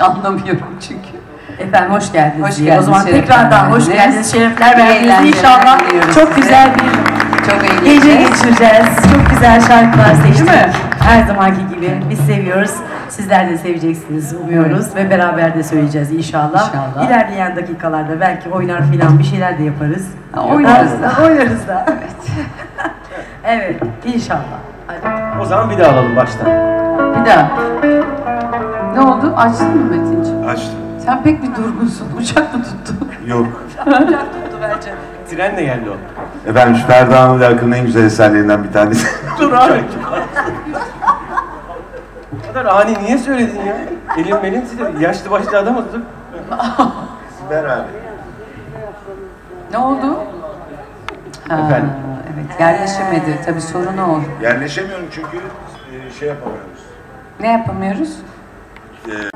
hiç anlamıyorum çünkü. Efendim hoş geldiniz. Hoş diye. O zaman geldiniz, tekrardan hoş geldiniz. Şerefler verdiniz. İnşallah çok güzel bir Çok gece eğleneceğiz. geçireceğiz. Çok güzel şarkılar seçtik. Değil mi? Her zamanki gibi. Biz seviyoruz. Sizler de seveceksiniz umuyoruz ve beraber de söyleyeceğiz inşallah. İnşallah. İlerleyen dakikalarda belki oynar filan bir şeyler de yaparız. Ha, oynarız da. oynarız da. Evet. evet, inşallah. Hadi. O zaman bir daha alalım baştan. Bir daha. Ne oldu? Açtın mı Metin'ciğim? Açtım. Sen pek bir durgunsun. Uçak mı tuttu? Yok. Trenle geldi o. Efendim şu Ferda Anadolu Akın'ın en güzel eserlerinden bir tanesi. Dur abi. Bu kadar ani niye söyledin ya? Elim benim titredi. Yaşlı başlı adam oturup. Ver abi. Ne oldu? Ha, Efendim? Evet yerleşemedi. Tabii sorunu o. Yerleşemiyorum çünkü e, şey yapamıyoruz. Ne yapamıyoruz? Bir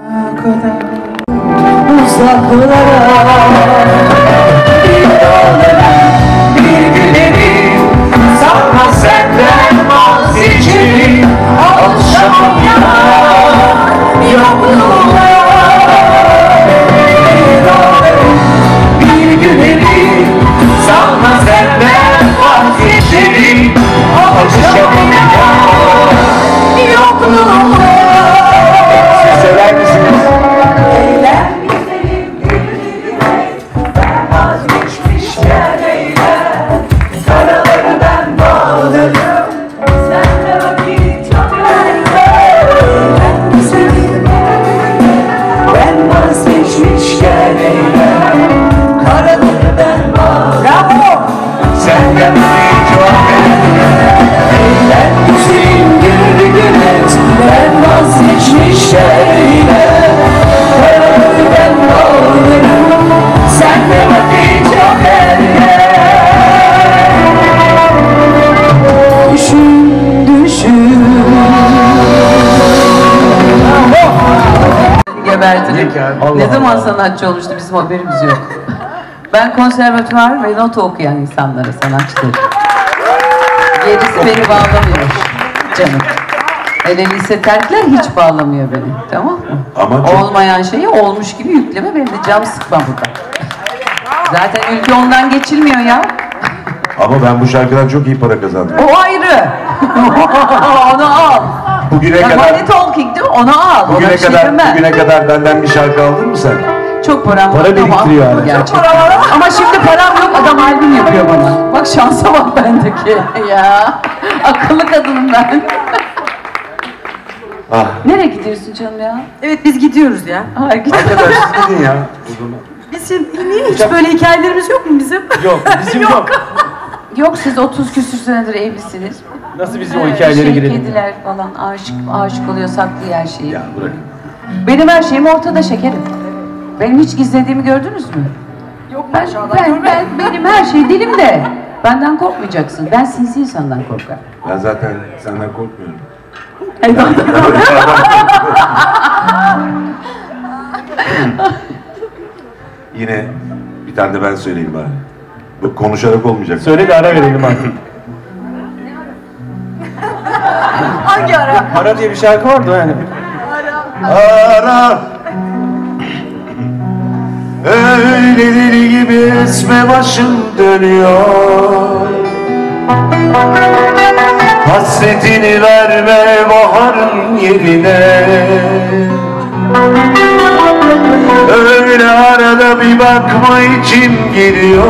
Allah Ne zaman Allah. sanatçı olmuştu bizim haberimiz yok. Ben konservatuvar ve nota okuyan insanlara sanatçı. Gerisi beni bağlamıyor canım. Hele lise terkler hiç bağlamıyor beni. Tamam mı? Ama çok- Olmayan şeyi olmuş gibi yükleme. Benim de cam sıkma burada. Zaten ülke ondan geçilmiyor ya. Ama ben bu şarkıdan çok iyi para kazandım. O ayrı. Onu al. Bugüne Ya kadar Money Talking Onu al. Ona bugüne şey kadar demem. bugüne kadar benden bir şarkı aldın mı sen? Çok param Para var biriktiriyor hala. Gerçekten. Ama şimdi param yok adam albüm yapıyor bana. Bak şansa bak bendeki ya. Akıllı kadınım ben. Ah. Nereye gidiyorsun canım ya? Evet biz gidiyoruz ya. Ha, git. Arkadaş siz gidin ya. O zaman. Biz şimdi niye hiç böyle hikayelerimiz yok mu bizim? Yok bizim yok. Yok siz 30 küsür senedir evlisiniz. Nasıl bizim o Öyle hikayelere şey, girelim? Kediler falan aşık aşık oluyor saklıyor her şeyi. Ya bırak. Benim her şeyim ortada şekerim. Benim hiç gizlediğimi gördünüz mü? Yok Ben, ben, ben, benim her şey dilimde. Benden korkmayacaksın. Ben sinsi insandan korkarım. Ben zaten senden korkmuyorum. Yine bir tane de ben söyleyeyim bari. Bu konuşarak olmayacak. Söyle de ara verelim artık. Hangi ara? Ara diye bir şarkı vardı yani. Ara. Öyle deli gibi esme başım dönüyor Hasretini verme baharın yerine Öyle arada bir bakma içim giriyor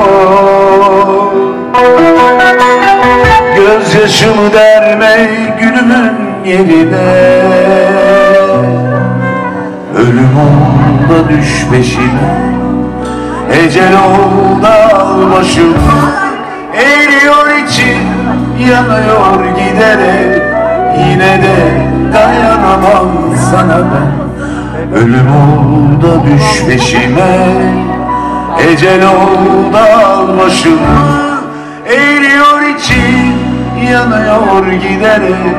Gözyaşımı derme gülümün yerine. Ölüm oldu düş peşime Ecel oldu al başım. Eriyor içim yanıyor giderek. Yine de dayanamam sana ben. Ölüm oldu düş peşime Ecel oldu al başımı Eriyor içim yanıyor giderek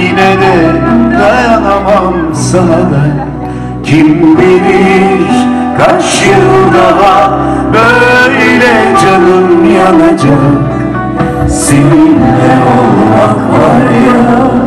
Yine de dayanamam sana ben Kim bilir kaç yıl daha Böyle canım yanacak. Seninle olmak var ya